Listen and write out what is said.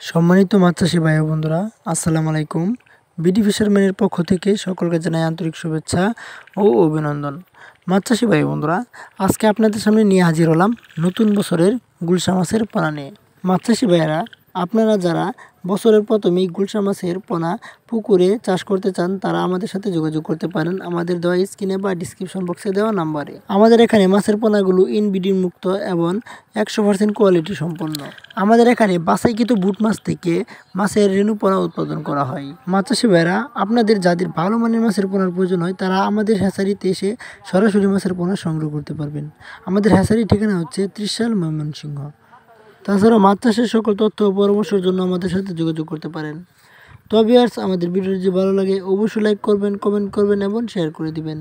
সম্মানিত মাছ চাষি ভাই বন্ধুরা, আসসালামু আলাইকুম। বিডি ফিশারম্যানের পক্ষ থেকে সকলকে জানাই আন্তরিক শুভেচ্ছা ও অভিনন্দন। মাছ ভাই বন্ধুরা, আজকে আপনাদের সামনে নিয়ে হাজির হলাম নতুন বছরের গুলশা মাছের পানা নিয়ে। মাছ ভাইয়েরা আপনারা যারা বছরের প্রথমেই গুলশা মাছের পোনা পুকুরে চাষ করতে চান, তারা আমাদের সাথে যোগাযোগ করতে পারেন। আমাদের দেওয়া স্ক্রিনে বা ডিসক্রিপশন বক্সে দেওয়া নাম্বারে। আমাদের এখানে মাছের পোনাগুলো ইনবিডিং মুক্ত এবং একশো পার্সেন্ট কোয়ালিটি সম্পন্ন। আমাদের এখানে বাসাইকৃত বুট মাছ থেকে মাছের রেণু পোনা উৎপাদন করা হয়। মাছ ভাইরা আপনাদের যাদের ভালো মানের মাছের পোনার প্রয়োজন হয়, তারা আমাদের হ্যাচারিতে এসে সরাসরি মাছের পোনা সংগ্রহ করতে পারবেন। আমাদের হ্যাচারির ঠিকানা হচ্ছে ত্রিশাল ময়মনসিংহ। তাছাড়া মাছ চাষের সকল তথ্য ও পরামর্শের জন্য আমাদের সাথে যোগাযোগ করতে পারেন। তবে ভিউয়ার্স আমাদের ভিডিওটি যদি ভালো লাগে, অবশ্যই লাইক করবেন কমেন্ট করবেন এবং শেয়ার করে দিবেন।